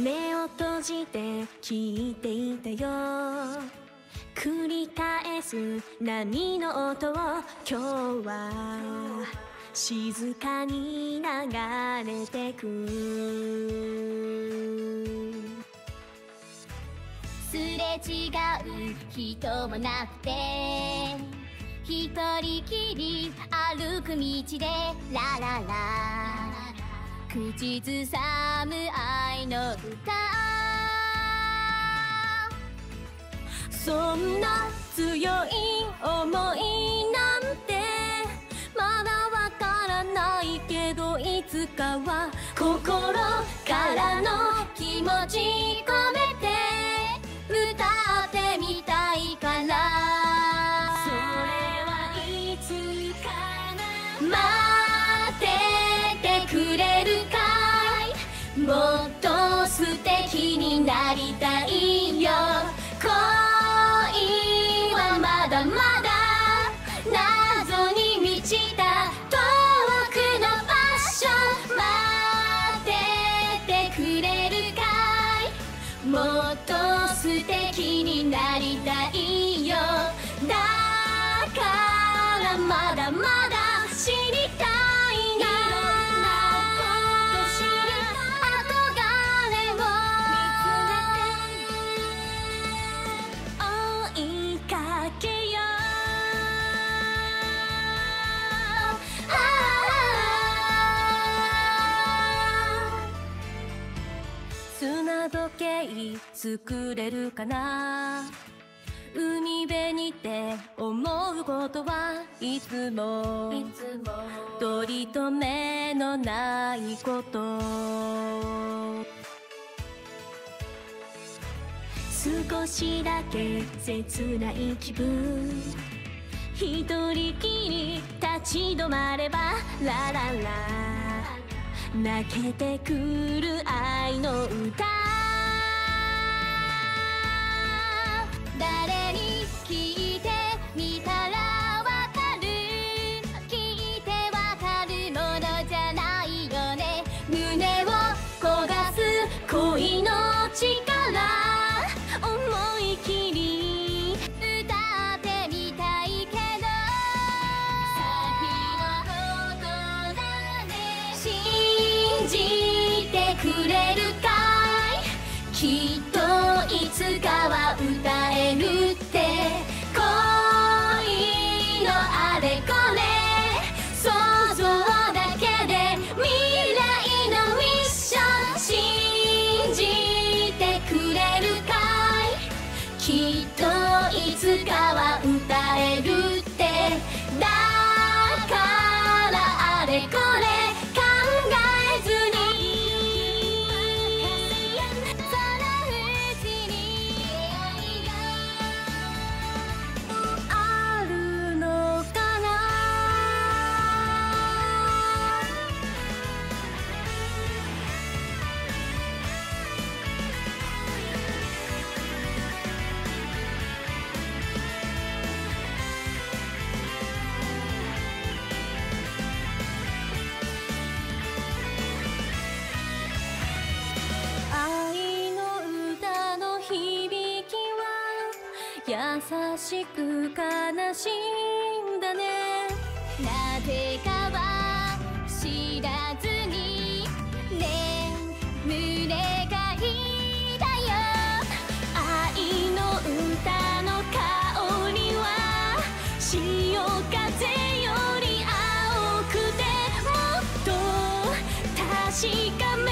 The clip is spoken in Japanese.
目を閉じて聞いていたよ。繰り返す波の音を今日は静かに流れてく。すれ違う人もなくて一人きり歩く道でラララ。口ずさむ愛の歌そんな強い思いなんてまだわからないけどいつかは心からの気持ちになりたいよ。恋はまだまだ謎に満ちた。遠くのファッション待っててくれるかい？もっと素敵になりたい。時計作れるかな？海辺にて思うことはいつも。いつも。取り留めのないこと。少しだけ切ない気分。一人きり立ち止まればラララ。泣けてくる愛の歌誰に聞いてみたらわかる？聞いてわかるものじゃないよね。胸を焦がす恋の力。思い切り歌ってみたいけど。先のことだね。信じてくれるかい？きっといつか優しく悲しいんだね。なぜかは知らずにね。胸が痛いよ。愛の歌の香りは潮風より青くてもっと確かめ